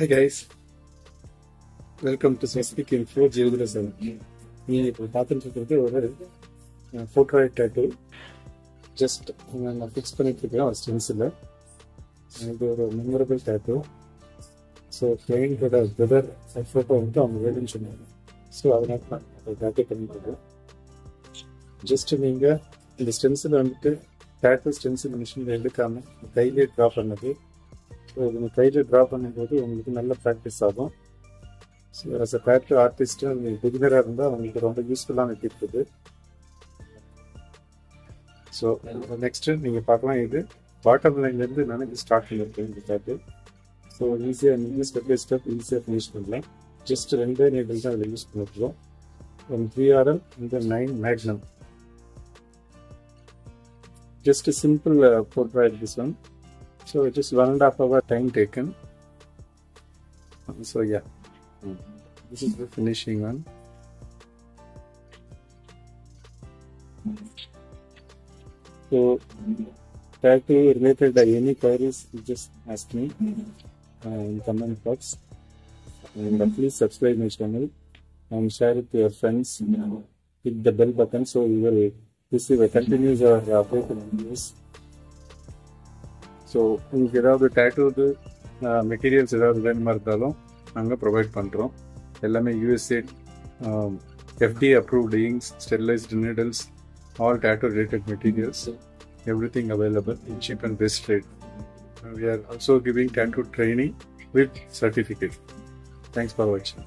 Hi guys, welcome to specific info zero seven நீங்கள் இப்போ பார்த்துட்டு இருக்கிறது ஒரு ஃபோட்டோரைட் டேட்டு ஜஸ்ட் நான் ஃபிக்ஸ் பண்ணிட்டு இருக்கேன் ஒரு ஸ்டென்ஸில் இது ஒரு memorable tattoo so கிளைண்டோட brother photo வந்து அவங்க வேணும்னு சொன்னாங்க ஸோ அதனால நான் அதை டேட்டு பண்ணிட்டு ஜஸ்ட் நீங்கள் இந்த ஸ்டென்சில் வந்துட்டு டேட்டு ஸ்டென்சில் மிஷினில் எடுக்காமல் கையிலே ட்ரா பண்ணது ஸோ நீங்கள் கையில் ட்ரா பண்ணும்போது உங்களுக்கு நல்ல ப்ராக்டிஸ் ஆகும். So as a tattoo artist நீங்கள் பிகினராக இருந்தால் உங்களுக்கு ரொம்ப யூஸ்ஃபுல்லான டிப் இது. ஸோ நெக்ஸ்ட்டு நீங்கள் பார்க்கலாம் இது. பாட்டம் லைன்லேருந்து நான் ஸ்டார்ட் பண்ணியிருக்கேன் இந்த டேட்டு ஸோ ஈஸியாக நீங்கள் ஸ்டெப் பை ஸ்டெப் ஈஸியாக ஃபினிஷ் பண்ணலாம். ஜஸ்ட் ரெண்டே நேபிள் தான் அதில் யூஸ் பண்ணிருக்கோம். ஒன் த்ரீ ஆர்எல் இந்த nine magnum just simple simple uh, portrait so just one and a half hour time taken. So yeah. This is the finishing one. So tattoo related uh, any queries just ask me uh, in comment box. And uh, please subscribe my channel and share it to your friends. Hit the bell button so you will receive a continuous or updated videos so உங்களுக்கு ஏதாவது டேட்டூது materials ஏதாவது வேணுமா இருந்தாலும் நாங்கள் provide பண்ணுறோம் எல்லாமே USA FD approved இங்ஸ் ஸ்டெரிலைஸ்டு needles all tattoo related materials every thing available in cheap and best rate we are also giving tattoo training with certificate thanks for வாட்சிங்